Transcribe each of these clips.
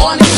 morning.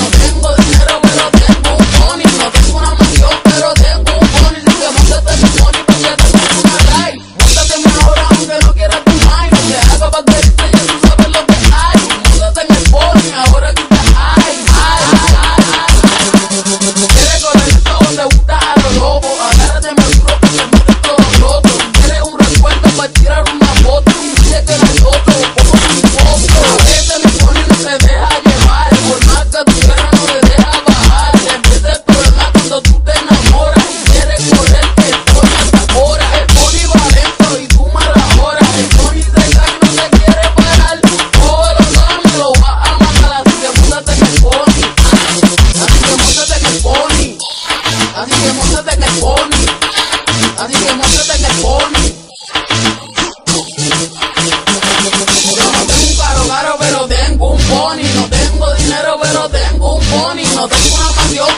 Así que muéstrate que pone. Yo no tengo un caro caro, pero tengo un pony. No tengo dinero, pero tengo un pony. No tengo una pasión,